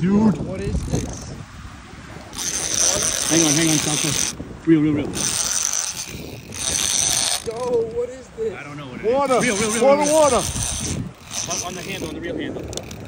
Dude. What is this? Hang on, hang on, Salsa. Reel, reel, reel. Yo, what is this? I don't know what it Water. Reel, reel, reel, water, reel. water. On the handle, on the reel handle.